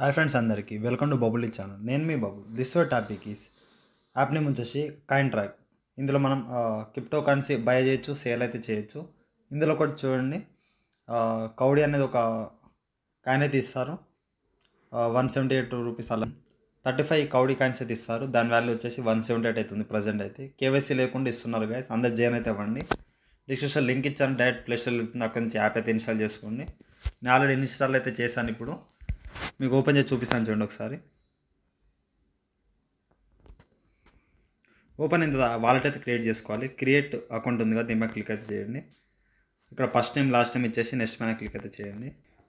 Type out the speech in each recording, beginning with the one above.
Hi friends అందరికీ. Welcome to bubble channel నేను మీ bubble this our topic is app name వచ్చేసి coin track ఇందులో మనం క్రిప్టో కరెన్సీ బై చేయొచ్చు సేల్ అయితే చేయొచ్చు. ఇందులో ఒకటి చూడండి. కౌడి అనేది ఒక కాయిన్ అయితే ఇస్తారు. వన్ సెవెంటీ ఎయిట్ రూపీస్ అలా. థర్టీ ఫైవ్ కౌడి కాయిన్స్ అయితే ఇస్తారు. దాని వాల్యూ వచ్చేసి వన్ సెవెంటీ ఎయిట్ అవుతుంది ప్రజెంట్ అయితే. కేవైసీ లేకుండా ఇస్తున్నారు గైస్ అందరు జైన్ అయితే ఇవ్వండి డిస్క్రిప్షన్ లింక్ ఇచ్చాను. డైరెక్ట్ ప్లేస్టోర్ వెళ్తుంది. అక్కడి నుంచి యాప్ అయితే ఇన్స్టాల్ చేసుకోండి. నేను ఆల్రెడీ ఇన్స్టాల్ అయితే చేశాను ఇప్పుడు. మీకు ఓపెన్ చేసి చూపిస్తాను చూడండి ఒకసారి. ఓపెన్ అయిన వాలెట్ అయితే క్రియేట్ చేసుకోవాలి. క్రియేట్ అకౌంట్ ఉంది కదా దీని మీద క్లిక్ అయితే చేయండి. ఇక్కడ ఫస్ట్ టైం లాస్ట్ టైం ఇచ్చేసి నెక్స్ట్ మీద క్లిక్ అయితే చేయండి.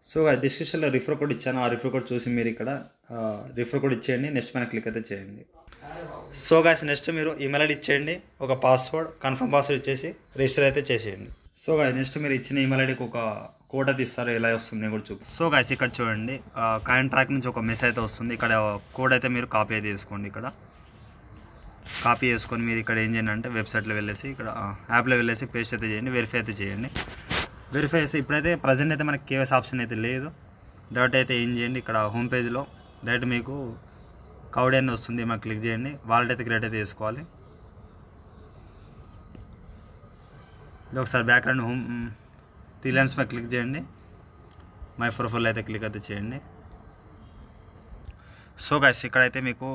సో డిస్క్రిప్షన్లో రిఫర్ కోడ్ ఇచ్చాను. ఆ రిఫర్ కోడ్ చూసి మీరు ఇక్కడ రిఫర్ కోడ్ ఇచ్చేయండి. నెక్స్ట్ మీద క్లిక్ అయితే చేయండి. సో గాయస్ నెక్స్ట్ మీరు ఈమెయిల్ ఐడి ఇచ్చేయండి. ఒక పాస్వర్డ్ కన్ఫర్మ్ పాస్వర్డ్ ఇచ్చేసి రిజిస్టర్ అయితే చేసేయండి. సో గాయస్ నెక్స్ట్ మీరు ఇచ్చిన ఈమెయిల్ ఐడికి ఒక కోడ్ అయితే ఇస్తారు ఎలా వస్తుంది కూడా చూపి సో గైస్ ఇక్కడ చూడండి. కాయిన్ ట్రాక్ నుంచి ఒక మెసేజ్ అయితే వస్తుంది. ఇక్కడ కోడ్ అయితే మీరు కాపీ అయితే తీసుకోండి ఇక్కడ. కాపీ చేసుకొని మీరు ఇక్కడ ఏం చేయండి అంటే వెబ్సైట్లో వెళ్ళేసి ఇక్కడ యాప్లో వెళ్ళేసి పేస్ట్ అయితే చేయండి వెరిఫై అయితే చేయండి. వెరిఫై చేస్తే ఇప్పుడైతే ప్రజెంట్ అయితే మనకి కేవైస్ ఆప్షన్ అయితే లేదు. డైరెక్ట్ అయితే ఏం చేయండి ఇక్కడ హోమ్ పేజ్లో డైరెక్ట్ మీకు కౌడ్ అని వస్తుంది. మాకు క్లిక్ చేయండి వాలెట్ అయితే క్రియేట్ అయితే చేసుకోవాలి. ఇది ఒకసారి బ్యాక్గ్రౌండ్ హోమ్ త్రీ లైన్స్ మీద క్లిక్ చేయండి. మై ప్రొఫైల్ అయితే క్లిక్ అయితే చేయండి. సో గైస్ ఇక్కడైతే మీకు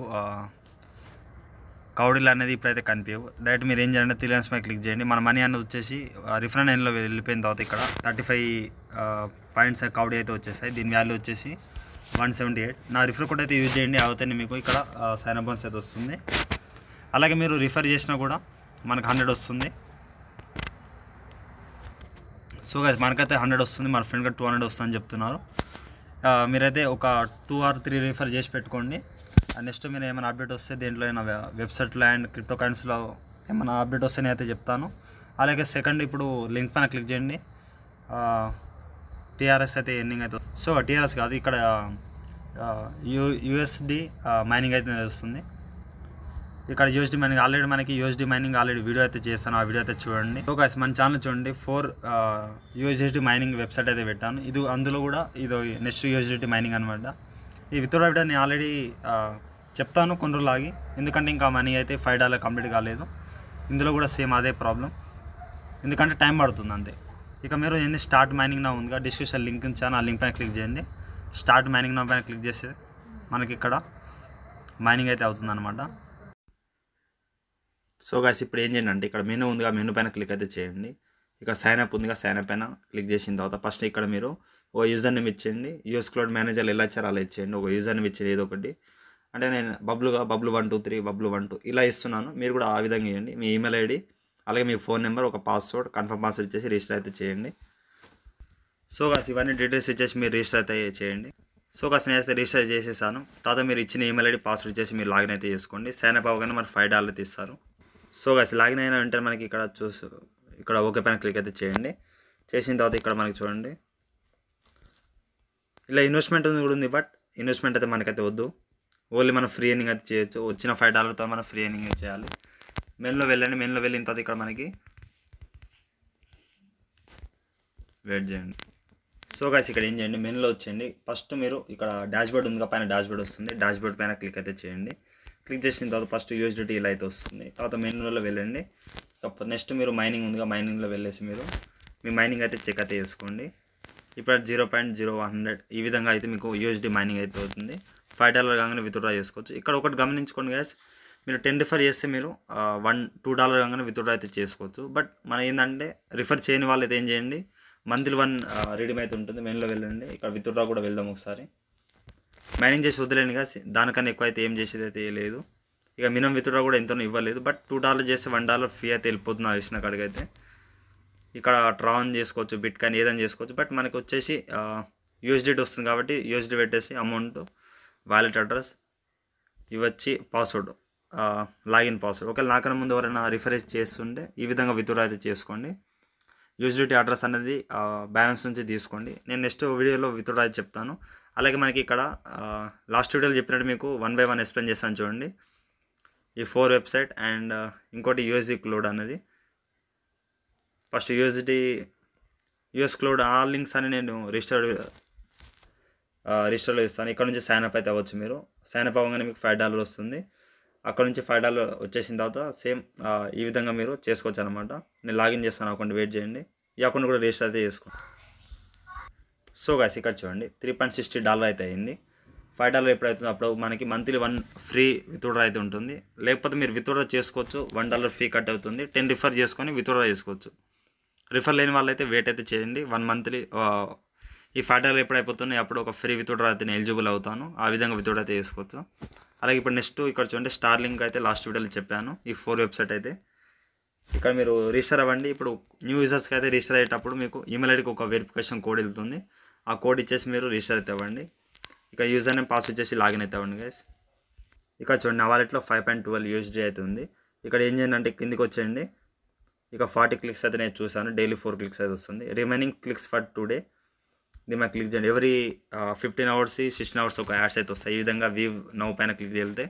కౌడీలు అనేది ఇప్పుడైతే కనిపించవు. డైరెక్ట్ మీరు ఏం చేయండి త్రీ లైన్స్ మీద క్లిక్ చేయండి. మన మనీ అనేది వచ్చేసి రిఫరెండ్ ఎండ్లో వెళ్ళిపోయిన తర్వాత ఇక్కడ థర్టీ ఫైవ్ పాయింట్స్ కౌడీ అయితే వచ్చేసాయి. దీని వాల్యూ వచ్చేసి వన్ సెవెంటీ ఎయిట్. నా రిఫర్ కోడ్ అయితే యూజ్ చేయండి. అవుతాయి మీకు ఇక్కడ సైన్ అప్ బోనస్ అయితే వస్తుంది. అలాగే మీరు రిఫర్ చేసినా కూడా మనకు హండ్రెడ్ వస్తుంది. సో మనకైతే హండ్రెడ్ వస్తుంది మన ఫ్రెండ్గా టూ హండ్రెడ్ వస్తుందని చెప్తున్నారు. మీరైతే ఒక టూ ఆర్ త్రీ రిఫర్ చేసి పెట్టుకోండి. నెక్స్ట్ మీరు ఏమైనా అప్డేట్ వస్తే దేంట్లో అయినా వెబ్సైట్లో అండ్ క్రిప్టో కరెన్సీలో ఏమైనా అప్డేట్ వస్తే నేనైతే చెప్తాను. అలాగే సెకండ్ ఇప్పుడు లింక్ పైన క్లిక్ చేయండి. టీఆర్ఎస్ అయితే ఎండింగ్ అయితే సో టీఆర్ఎస్ కాదు ఇక్కడ యూ యూఎస్డి మైనింగ్ అయితే వస్తుంది. ఇక్కడ యూఎస్డి మైనింగ్ ఆల్రెడీ మనకి యూఎస్డి మైనింగ్ ఆల్రెడీ వీడియో అయితే చేస్తాను. ఆ వీడియో అయితే చూడండి. సో గైస్ మన ఛానల్ చూడండి. ఫోర్ యూఎస్డి మైనింగ్ వెబ్సైట్ అయితే పెట్టాను. ఇది అందులో కూడా ఇది నెక్స్ట్ యూఎస్డి మైనింగ్ అనమాట ఈ విత్డ్రా వీడియో నేను ఆల్రెడీ చెప్తాను కొన్ని రోజులు ఆగి. ఎందుకంటే ఇంకా మనీ అయితే ఫైవ్ డాలర్ కంప్లీట్ కాలేదు. ఇందులో కూడా సేమ్ అదే ప్రాబ్లం. ఎందుకంటే టైం పడుతుంది అంతే. ఇక మీరు ఏంది స్టార్ట్ మైనింగ్ నా ఉందిగా డిస్క్రిప్షన్ లింక్ ఇచ్చాను. ఆ లింక్ పైన క్లిక్ చేయండి. స్టార్ట్ మైనింగ్ నా పైన క్లిక్ చేస్తే మనకి ఇక్కడ మైనింగ్ అయితే అవుతుంది అనమాట సో గాయస్ ఇప్పుడు ఏం చేయండి అంటే ఇక్కడ మెనూ ఉందిగా మెనూ పైన క్లిక్ అయితే చేయండి. ఇక సైన్ అప్ ఉందిగా సైన్ అప్ పైన క్లిక్ చేసిన తర్వాత ఫస్ట్ ఇక్కడ మీరు ఒక యూజర్ నేమ్ ఇచ్చేయండి. యూఎస్ క్లౌడ్ మేనేజర్ ఎలా ఇచ్చారు అలా ఇచ్చేయండి. ఒక యూజర్ నేమ్ ఇచ్చేది ఏదో ఒకటి. అంటే నేను బబ్లుగా Bablu one two three Bablu one two ఇలా ఇస్తున్నాను. మీరు కూడా ఆ విధంగా ఇవ్వండి మీ ఈమెయిల్ ఐడి అలాగే మీ ఫోన్ నెంబర్ ఒక పాస్వర్డ్ కన్ఫర్మ్ పాస్వర్డ్ ఇచ్చేసి రిజిస్టర్ అయితే చేయండి. సో కాసి ఇవన్నీ డీటెయిల్స్ ఇచ్చేసి మీరు రిజిస్టర్ అయితే చేయండి. సో కాసి నేను రిజిస్టర్ చేసేసాను. తర్వాత మీరు ఇచ్చిన ఈమెయిల్ ఐడి పాస్వర్డ్ ఇచ్చేసి మీరు లాగిన్ అయితే చేసుకోండి. సైన్ అప్ అవ్వగానే మరి ఫైవ్ డాలర్ తీస్తారు సో కాసి లాగిన్ అయిన వెంటనే మనకి ఇక్కడ చూసు ఇక్కడ ఓకే పైన క్లిక్ అయితే చేయండి. చేసిన తర్వాత ఇక్కడ మనకి చూడండి. ఇలా ఇన్వెస్ట్మెంట్ ఉంది కూడా ఉంది బట్ ఇన్వెస్ట్మెంట్ అయితే మనకైతే వద్దు. ఓన్లీ మనం ఫ్రీ ఎర్నింగ్ అయితే చేయొచ్చు. వచ్చిన ఫైవ్ డాలర్తో మనం ఫ్రీ ఎర్నింగ్ చేయాలి. మెయిన్లో వెళ్ళండి మెయిన్లో వెళ్ళిన తర్వాత ఇక్కడ మనకి వెయిట్ చేయండి. సో గాయస్ ఇక్కడ ఏం చేయండి? మెయిన్లో వచ్చేయండి. ఫస్ట్ మీరు ఇక్కడ డాష్ బోర్డ్ ఉంది పైన డాష్ బోర్డ్ వస్తుంది. డాష్ బోర్డ్ పైన క్లిక్ అయితే చేయండి. క్లిక్ చేసిన తర్వాత ఫస్ట్ యూఎస్డిటీ ఇలా అయితే వస్తుంది. తర్వాత మెనూలో వెళ్ళండి. నెక్స్ట్ మీరు మైనింగ్ ఉందిగా మైనింగ్లో వెళ్ళేసి మీరు మీ మైనింగ్ అయితే చెక్ అయితే చేసుకోండి. ఇప్పుడు జీరో పాయింట్ జీరో హండ్రెడ్ ఈ విధంగా అయితే మీకు యూఎస్డి మైనింగ్ అయితే అవుతుంది. ఫైవ్ డాలర్ కాగానే విత్డ్రా చేసుకోవచ్చు. ఇక్కడ ఒకటి గమనించుకోండి గ్యాస్ మీరు టెన్ రిఫర్ చేస్తే మీరు వన్ టూ డాలర్ కాగానే విత్డ్రా అయితే చేసుకోవచ్చు. బట్ మన ఏంటంటే రిఫర్ చేయని వాళ్ళు అయితే ఏం చేయండి మంత్లీ వన్ రీడింగ్ అయితే ఉంటుంది. మెయిన్లో వెళ్ళండి. ఇక్కడ విత్డ్రా కూడా వెళ్దాం ఒకసారి. మైనింగ్ చేసి వదిలేనుగా దానికన్నా ఎక్కువ అయితే ఏం చేసేది అయితే లేదు. ఇక మినిమం విత్డ్రా కూడా ఎంతో ఇవ్వలేదు. బట్ టూ డాలర్ చేస్తే వన్ డాలర్ ఫీ అయితే వెళ్ళిపోతుంది నాకు ఇచ్చిన కాడికైతే. ఇక్కడ ట్రాన్ చేసుకోవచ్చు బిట్ కానీ ఏదైనా చేసుకోవచ్చు. బట్ మనకు వచ్చేసి యూఎస్డిటీ వస్తుంది కాబట్టి యూఎస్డీ పెట్టేసి అమౌంట్ వాలెట్ అడ్రస్ ఇవచ్చి పాస్వర్డ్ లాగిన్ పాస్వర్డ్ ఒకవేళ నాకన్నా ముందు ఎవరైనా రిఫరెన్స్ చేస్తుంటే ఈ విధంగా విత్డ్రా అయితే చేసుకోండి. యూఎస్డిటీ అడ్రస్ అనేది బ్యాలెన్స్ నుంచి తీసుకోండి. నేను నెక్స్ట్ వీడియోలో విత్డ్రా అయితే చెప్తాను. అలాగే మనకి ఇక్కడ లాస్ట్ వీడియోలో చెప్పినట్టు మీకు వన్ బై వన్ ఎక్స్ప్లెయిన్ చేస్తాను చూడండి. ఈ ఫోర్ వెబ్సైట్ అండ్ ఇంకోటి యూఎస్డి క్లోడ్ అనేది ఫస్ట్ యూఎస్డి యూఎస్ క్లోడ్ ఆ లింక్స్ అని నేను రిజిస్టర్డ్ రిజిస్టర్లో ఇస్తాను. ఇక్కడ నుంచి సైన్ అప్ అయితే అవ్వచ్చు మీరు. సైన్ అప్ అవ్వగానే మీకు ఫైవ్ డాలర్ వస్తుంది. అక్కడ నుంచి ఫైవ్ డాలర్ వచ్చేసిన తర్వాత సేమ్ ఈ విధంగా మీరు చేసుకోవచ్చు అనమాట నేను లాగిన్ చేస్తాను. అకౌంట్ వెయిట్ చేయండి. ఈ అకౌంట్ కూడా రిజిస్టర్ అయితే చేసుకోండి సో గాయస్ ఇక్కడ చూడండి త్రీ పాయింట్ సిక్స్టీ డాలర్ అయితే అయింది. ఫైవ్ డాలర్ ఎప్పుడు అవుతుంది అప్పుడు మనకి మంత్లీ వన్ ఫ్రీ విత్డ్రా అయితే ఉంటుంది. లేకపోతే మీరు విత్డ్రా చేసుకోవచ్చు వన్ డాలర్ ఫీ కట్ అవుతుంది. టెన్ రిఫర్ చేసుకొని విత్డ్రా చేసుకోవచ్చు. రిఫర్ లేని వాళ్ళైతే వెయిట్ అయితే చేయండి. వన్ మంత్లీ ఈ ఫైవ్ డాలర్ ఎప్పుడు అయిపోతున్నాయి అప్పుడు ఒక ఫ్రీ విత్డ్రా అయితే నేను ఎలిజిబుల్ అవుతాను. ఆ విధంగా విత్డ్రా అయితే చేసుకోవచ్చు. అలాగే ఇప్పుడు నెక్స్ట్ ఇక్కడ చూడండి స్టార్ లింక్ అయితే లాస్ట్ వీడియోలో చెప్పాను. ఈ ఫోర్ వెబ్సైట్ అయితే. ఇక్కడ మీరు రిజిస్టర్ అవ్వండి. ఇప్పుడు న్యూ యూజర్స్కి అయితే రిజిస్టర్ అయ్యేటప్పుడు మీకు ఈమెయిల్ ఐడికి ఒక వెరిఫికేషన్ కోడ్ వెళ్తుంది. ఆ కోడ్ ఇచ్చేసి మీరు రిజిస్టర్ అయితే అవ్వండి. ఇక యూజర్ నేమ్ పాస్వర్డ్ చేసి లాగిన్ అయితే అవ్వండి గైస్ ఇక చూడండి నా వాలెట్లో ఫైవ్ పాయింట్ ట్వెల్వ్ యూఎస్డీ అయితే ఉంది. ఇక్కడ ఏం చేయండి అంటే కిందికి వచ్చేయండి. ఇక ఫార్టీ క్లిక్స్ అయితే నేను చూసాను డైలీ ఫోర్ క్లిక్స్ అయితే వస్తుంది. రిమైనింగ్ క్లిక్స్ ఫర్ టుడే ఇది మాకు క్లిక్ చేయండి. Every fifteen hours sixteen hours ఒక యాడ్స్ అయితే వస్తాయి. ఈ విధంగా వీవ్ నవ్ పైన క్లిక్ చేస్తే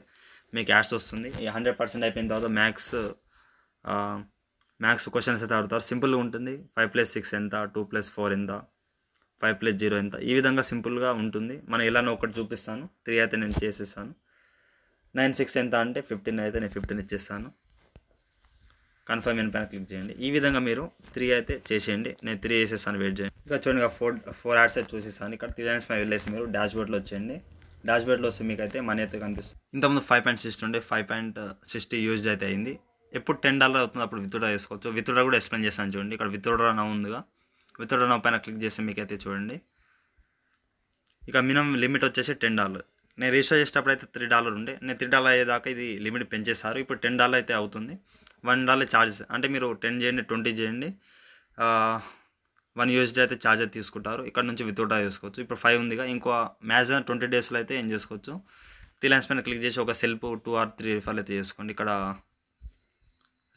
మీకు యాడ్స్ వస్తుంది. ఈ హండ్రెడ్ పర్సెంట్ అయిపోయిన తర్వాత మ్యాక్స్ మ్యాథ్స్ క్వశ్చన్స్ అయితే ఆడుతారు సింపుల్గా ఉంటుంది. ఫైవ్ ప్లస్ సిక్స్ ఎంత? టూ ప్లస్ ఫోర్ ఎంత? ఫైవ్ ప్లస్ జీరో ఎంత? ఈ విధంగా సింపుల్గా ఉంటుంది. మనం ఎలానో ఒకటి చూపిస్తాను. త్రీ అయితే నేను చేసేసాను. నైన్ సిక్స్ ఎంత అంటే ఫిఫ్టీన్ అయితే నేను ఫిఫ్టీన్ ఇచ్చేస్తాను. కన్ఫర్మ్ అయిన పైన క్లిక్ చేయండి. ఈ విధంగా మీరు త్రీ అయితే చేసేయండి. నేను త్రీ వేసేసాను వెయిట్ చేయండి. ఇంకా చూడండి ఫోర్ ఫోర్ యాడ్స్ అయితే చూసేసాను. ఇక్కడ త్రీ లైన్స్ పైన వెళ్ళేసి మీరు డాష్ బోర్డ్లో వచ్చేయండి. డాష్ బోర్డ్లో వస్తే మీకు అయితే మనీ అయితే కనిపిస్తుంది. ఇంతకుముందు ఫైవ్ పాయింట్ సిక్స్టీ ఉండే. ఫైవ్ పాయింట్ సిక్స్టీ యూజ్ అయితే అయింది. ఎప్పుడు టెన్ డాలర్ అవుతుంది అప్పుడు విత్డ్రా చేసుకోవచ్చు విత్డ్రా కూడా ఎక్స్ప్లెయిన్ చేస్తాను చూడండి. ఇక్కడ విత్డ్రా నా ఉందిగా. విత్డ్రా నా పైన క్లిక్ చేస్తే మీకు అయితే చూడండి. ఇక మినిమం లిమిట్ వచ్చేసి టెన్ డాలర్ నేను రిజిస్టర్ చేసేటప్పుడు అయితే త్రీ డాలర్ ఉండే. నేను త్రీ డాలర్ అయ్యేదాకా ఇది లిమిట్ పెంచేస్తారు. ఇప్పుడు టెన్ డాలర్ అయితే అవుతుంది. వన్ డాలర్ ఛార్జెస్ అంటే మీరు టెన్ చేయండి ట్వంటీ చేయండి. వన్ యూఎస్డీ అయితే ఛార్జ్ అయితే తీసుకుంటారు. ఇక్కడ నుంచి విత్డ్రా చేసుకోవచ్చు ఇప్పుడు ఫైవ్ ఉందిగా. ఇంకో మ్యాక్సిమం ట్వంటీ డేస్లో అయితే ఏం చేసుకోవచ్చు? త్రీ లైన్స్ పైన క్లిక్ చేసి ఒక self two or three refer అయితే చేసుకోండి. ఇక్కడ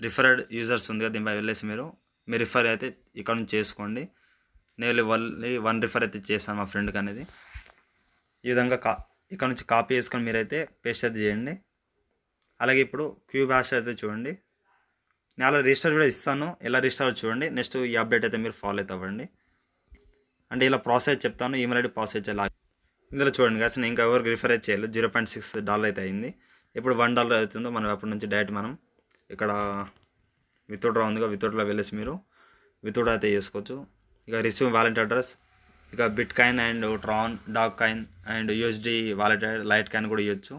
రిఫర్డ్ యూజర్స్ ఉంది కదా దీనిపై వెళ్ళేసి మీరు మీ రిఫర్ అయితే ఇక్కడ నుంచి చేసుకోండి. నేను వన్ వన్ రిఫర్ అయితే చేస్తాను మా ఫ్రెండ్కి అనేది. ఈ విధంగా కా ఇక్కడ నుంచి కాపీ చేసుకొని మీరైతే పేస్ట్ అయితే చేయండి. అలాగే ఇప్పుడు క్యూబ్ హ్యాష్ అయితే చూడండి. నేను అలా రిజిస్టర్ కూడా ఇస్తాను. ఎలా రిజిస్టర్ చూడండి. నెక్స్ట్ ఈ అప్డేట్ అయితే మీరు ఫాలో అయితే అవ్వండి. అంటే ఇలా ప్రాసెస్ చెప్తాను. ఈమెయిల్ ఐడి ప్రాసెస్ చేయాలి ఇందులో చూడండి కాస్త నేను ఇంకా ఎవరికి రిఫర్ అయితే చేయాలి జీరో పాయింట్ సిక్స్ డాలర్ అయితే అయింది. ఇప్పుడు వన్ డాలర్ అవుతుందో మనం అప్పటి నుంచి డైరెక్ట్ మనం ఇక్కడ విత్డ్రా ఉందిగా విత్డ్రా వెళ్ళేసి మీరు విత్డ్రా అయితే చేసుకోవచ్చు. ఇక రిసీవ్ వాలెట్ అడ్రస్ ఇక bitcoin and Tron Doge coin and USD wallet Litecoin కూడా ఇవ్వచ్చు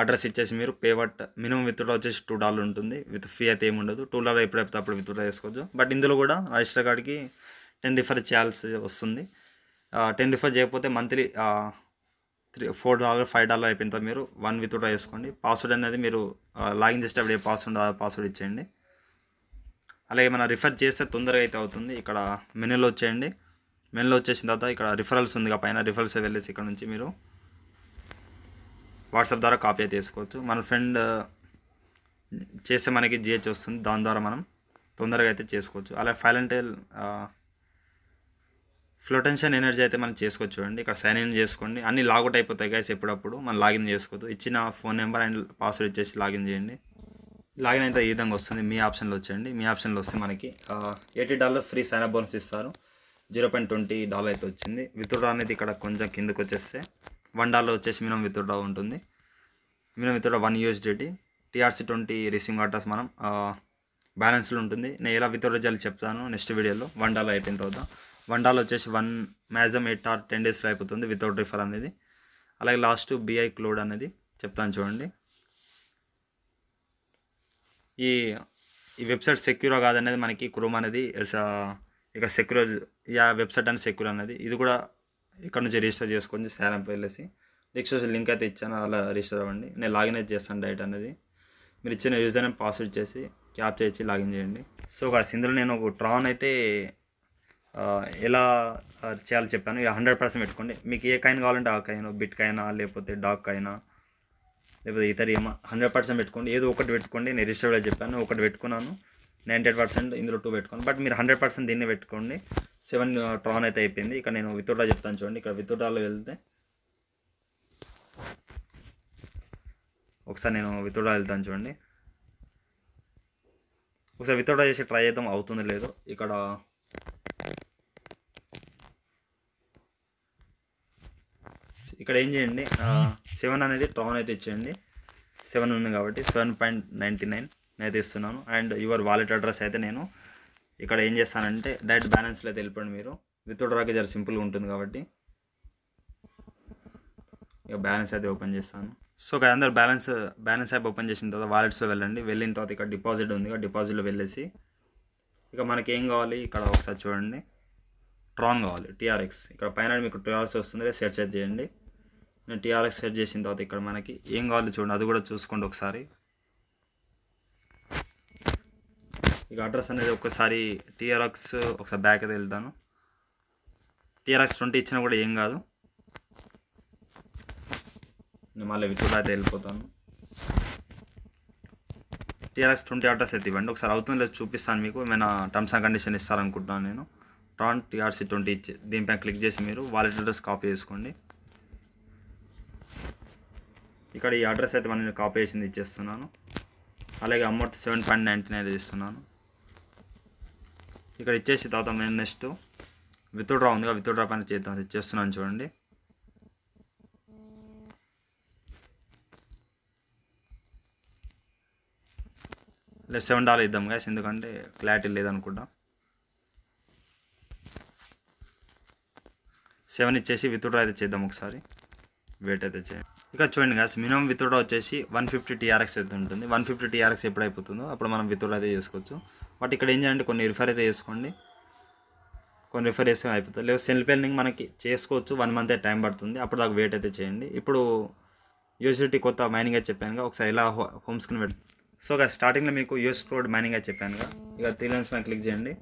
అడ్రస్ ఇచ్చేసి మీరు పేవట్ మినిమం విత్డ్రా వచ్చేసి టూ డాలర్ ఉంటుంది. విత్ ఫీ అయితే ఏమి ఉండదు. టూ డాలర్ ఎప్పుడైతే అప్పుడు విత్డ్రా చేసుకోవచ్చు. బట్ ఇందులో కూడా రిజిస్టర్ కార్డ్కి టెన్ రిఫర్ చేయాల్సి వస్తుంది. టెన్ రిఫర్ చేయకపోతే monthly three four dollar five dollar అయిపోయిన తర్వాత మీరు వన్ విత్డ్రా చేసుకోండి. పాస్వర్డ్ అనేది మీరు లాగిన్ చేసేటప్పుడు ఏ పాస్వర్డ్ ఆ పాస్వర్డ్ ఇచ్చేయండి. అలాగే మన రిఫర్ చేస్తే తొందరగా అయితే అవుతుంది. ఇక్కడ మెనూలో వచ్చేయండి. మెనూలో వచ్చేసిన తర్వాత ఇక్కడ రిఫరల్స్ ఉంది. పైన రిఫరల్స్ వెళ్ళేసి ఇక్కడ నుంచి మీరు వాట్సాప్ ద్వారా కాపీ అయితే వేసుకోవచ్చు మన ఫ్రెండ్ చేస్తే మనకి జిహెచ్ వస్తుంది. దాని ద్వారా మనం తొందరగా అయితే చేసుకోవచ్చు. అలాగే ఫైలెంటైల్ ఫ్లోటెన్షన్ ఎనర్జీ అయితే మనం చేసుకోవచ్చు చూడండి. ఇక్కడ సైన్ ఇన్ చేసుకోండి. అన్ని లాగౌట్ అయిపోతాయి గైస్ ఎప్పుడప్పుడు. మనం లాగిన్ చేసుకోవచ్చు ఇచ్చిన ఫోన్ నెంబర్ అండ్ పాస్వర్డ్ ఇచ్చేసి లాగిన్ చేయండి. లాగిన్ అయితే ఈ విధంగా వస్తుంది. మీ ఆప్షన్లో వచ్చేయండి. మీ ఆప్షన్లో వస్తే మనకి eighty dollar free sign up bonus ఇస్తారు. జీరో పాయింట్ ట్వంటీ డాలర్ అయితే వచ్చింది. విత్డ్రా అనేది ఇక్కడ కొంచెం కిందకు వచ్చేస్తే వన్ డాలర్ వచ్చేసి మినిమం విత్డ్రా ఉంటుంది. Minimum withdraw one USDT TRC twenty receiving address మనం బ్యాలెన్స్లో ఉంటుంది. నేను ఎలా విత్డ్రా చేయాలి చెప్తాను నెక్స్ట్ వీడియోలో వన్ డాలర్ అయిపోయిన తర్వాత. వన్ వచ్చేసి one maximum eight or ten డేస్లో అయిపోతుంది వితౌట్ రిఫర్ అనేది. అలాగే లాస్ట్ బిఐ క్లోడ్ అనేది చెప్తాను చూడండి. ఈ ఈ వెబ్సైట్ సెక్యూర్ కాదనేది మనకి క్రోమ్ అనేది ఇక సెక్యూర్ యా వెబ్సైట్ అనేది సెక్యూర్ అనేది. ఇది కూడా ఇక్కడ నుంచి రిజిస్టర్ చేసుకొని శాలంప్ వెళ్ళేసి రిజిస్ట్రేషన్ లింక్ అయితే ఇచ్చాను అలా రిజిస్టర్ అవ్వండి. నేను లాగిన్ అయితే చేస్తాను డైట్ అనేది. మీరు ఇచ్చిన యూజర్ నేమ్ పాస్వర్డ్ చేసి క్యాప్ చేసి లాగిన్ చేయండి. సో కాస్ ఇందులో నేను ఒక ట్రాన్ అయితే ఎలా చేయాలో చెప్పాను. ఇక హండ్రెడ్ పర్సెంట్ పెట్టుకోండి. మీకు ఏ కాయిన్ కావాలంటే ఆ కాయిన్ బిట్ కాయినా లేకపోతే డాక్ కాయినా లేకపోతే ఇతర ఏమో హండ్రెడ్ పర్సెంట్ పెట్టుకోండి. ఏదో ఒకటి పెట్టుకోండి. నేను రిజిస్టర్లో చెప్పాను ఒకటి పెట్టుకున్నాను. నైంటీ ఎయిట్ పర్సెంట్ ఇందులో టూ పెట్టుకోండి. బట్ మీరు హండ్రెడ్ పర్సెంట్ దీన్ని పెట్టుకోండి. సెవెన్ ట్రాన్ అయితే అయిపోయింది. ఇక్కడ నేను విత్డ్రా చెప్తాను చూడండి. ఇక్కడ విత్డ్రాలో వెళ్తే ఒకసారి నేను విత్డ్రా వెళ్తాను చూడండి. ఒకసారి విత్డ్రా చేసి ట్రై చేద్దాం అవుతుంది లేదు. ఇక్కడ ఇక్కడ ఏం చేయండి సెవెన్ అనేది టౌన్ అయితే ఇచ్చేయండి సెవెన్ ఉంది కాబట్టి సెవెన్ పాయింట్ నైంటీ నైన్ అయితే ఇస్తున్నాను అండ్ యువర్ వాలెట్ అడ్రస్ అయితే నేను ఇక్కడ ఏం చేస్తానంటే డైరెక్ట్ బ్యాలెన్స్లో అయితే వెళ్ళిపోండి మీరు. వితౌట్ జర సింపుల్గా ఉంటుంది కాబట్టి ఇక బ్యాలెన్స్ అయితే ఓపెన్ చేస్తాను. సో ఇక్కడ అందరు బ్యాలెన్స్ బ్యాలెన్స్ యాప్ ఓపెన్ చేసిన తర్వాత వాలెట్స్లో వెళ్ళండి. వెళ్ళిన తర్వాత ఇక్కడ డిపాజిట్ ఉంది ఇక డిపాజిట్లో వెళ్ళేసి ఇక మనకి ఏం కావాలి? ఇక్కడ ఒకసారి చూడండి. ట్రాన్ కావాలి టీఆర్ఎక్స్ ఇక్కడ పైన మీకు టీఆర్ఎక్స్ వస్తుంది సెర్చ్ చేయండి. నేను టీఆర్ఎక్స్ సెట్ చేసిన తర్వాత ఇక్కడ మనకి ఏం కావాలి చూడండి. అది కూడా చూసుకోండి ఒకసారి. ఇక అడ్రస్ అనేది ఒకసారి టీఆర్ఎక్స్ ఒకసారి బ్యాక్ అయితే వెళ్తాను. టీఆర్ఎక్స్ ట్వంటీ ఇచ్చినా కూడా ఏం కాదు. నేను మళ్ళీ విత్డ్రా అయితే వెళ్ళిపోతాను. టీఆర్ఎక్స్ ట్వంటీ అడ్రస్ అయితే ఇవ్వండి. ఒకసారి అవుతుంది లేదు చూపిస్తాను మీకు. ఏమైనా టర్మ్స్ అండ్ కండిషన్ ఇస్తారనుకుంటున్నాను నేను. ట్రాన్ టీఆర్సీ ట్వంటీ ఇచ్చి దీనిపైన క్లిక్ చేసి మీరు వాలెట్ అడ్రస్ కాపీ చేసుకోండి. ఇక్కడ ఈ అడ్రస్ అయితే మనం కాపీ చేసింది ఇచ్చేస్తున్నాను. అలాగే amount seven point ninety nine ఇస్తున్నాను ఇక్కడ ఇచ్చేసి తర్వాత నేను నెక్స్ట్ విత్డ్రా ఉందిగా విత్డ్రా పైన చేద్దాం చేస్తున్నాను చూడండి. లేదు సెవెన్ డాలర్ ఇద్దాం గాయస్ ఎందుకంటే క్లారిటీ లేదనుకుంటా. సెవెన్ ఇచ్చేసి విత్డ్రా అయితే చేద్దాం ఒకసారి. వెయిట్ అయితే చేయండి. ఇక చూడండి గాయస్ మినిమం విత్డ్రా వచ్చేసి వన్ ఫిఫ్టీ టీఆర్ఎక్స్ అయితే ఉంటుంది. వన్ ఫిఫ్టీ టీఆర్ఎక్స్ ఎప్పుడు అయిపోతుందో అప్పుడు మనం విత్డ్రా అయితే చేసుకోవచ్చు. బట్ ఇక్కడ ఏం చేయాలంటే కొన్ని రిఫర్ అయితే చేసుకోండి. కొన్ని రిఫర్ చేస్తే అయిపోతుంది. లేదా సెల్ఫ్ ఎర్నింగ్ మనకి చేసుకోవచ్చు. వన్ మంత్ అయితే టైం పడుతుంది. అప్పుడు దాకా వెయిట్ అయితే చేయండి. ఇప్పుడు యూసిటీ కొత్త మైనింగ్ అయితే చెప్పానుగా ఒకసారి ఇలా హోమ్ స్క్రీన్ పెట్టి. సో ఇక స్టార్టింగ్లో మీకు యూఎస్ కోడ్ మైనింగ్ అయితే చెప్పానుగా ఇక త్రీ లైన్స్ పైన క్లిక్ చేయండి.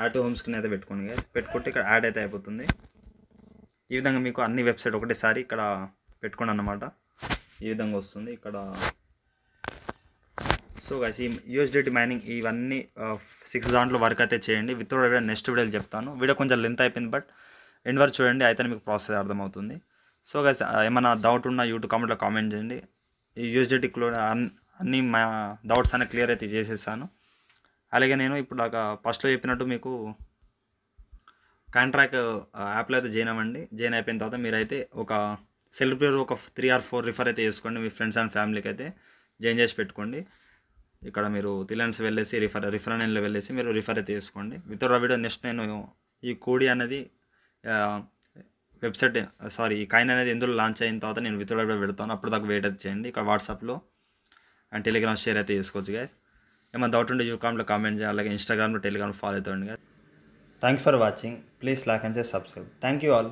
యాడ్ టు హోమ్ స్క్రీన్ అయితే పెట్టుకోండి పెట్టుకుంటే ఇక్కడ యాడ్ అయితే అయిపోతుంది. ఈ విధంగా మీకు అన్ని వెబ్సైట్ ఒకటేసారి ఇక్కడ పెట్టుకోండి అన్నమాట ఈ విధంగా వస్తుంది ఇక్కడ. సో గైస్ ఈ యూఎస్డిటీ మైనింగ్ ఇవన్నీ సిక్స్ దాంట్లో వర్క్ అయితే చేయండి. విత్ వీడియో నెక్స్ట్ వీడియోలు చెప్తాను. వీడియో కొంచెం లెంత్ అయిపోయింది బట్ ఎండ్ వరకు చూడండి అయితే మీకు ప్రాసెస్ అర్థమవుతుంది. సో గైస్ ఏమైనా డౌట్ ఉన్న యూట్యూబ్ కామెంట్లో కామెంట్ చేయండి. ఈ యూఎస్డిటీలో అన్ని మా డౌట్స్ అన్ని క్లియర్ అయితే చేసేసాను. అలాగే నేను ఇప్పుడు దాకా ఫస్ట్లో చెప్పినట్టు మీకు కాంట్రాక్ట్ యాప్లో అయితే జాయిన్ అవ్వండి. జాయిన్ అయిపోయిన తర్వాత మీరైతే ఒక సెల్ఫ్ ఒక త్రీ ఆర్ ఫోర్ రిఫర్ అయితే చేసుకోండి మీ ఫ్రెండ్స్ అండ్ ఫ్యామిలీకి అయితే జాయిన్ చేసి పెట్టుకోండి. ఇక్కడ మీరు తిలన్స్ వెళ్ళేసి రిఫర్ రిఫరెన్లో వెళ్ళేసి మీరు రిఫర్ అయితే చేసుకోండి. విత్ వీడియో నెక్స్ట్ నేను ఈ కోడి అనేది వెబ్సైట్ సారీ ఈ కాయిన్ అనేది ఎందులో లాంచ్ అయిన తర్వాత నేను విత్ వీడియో పెడతాను. అప్పుడు దాకా వెయిట్ అయితే చేయండి. ఇక్కడ వాట్సాప్లో అండ్ టెలిగ్రామ్ షేర్ అయితే చేసుకోవచ్చు గాయస్ ఏమైనా డౌట్ ఉంటే యూకామ్లో కామెంట్ చేయాలి అలాగే ఇన్స్టాగ్రామ్లో టెలిగ్రామ్ ఫాలో అవుతుంది guys thank for watching please like and subscribe thank you all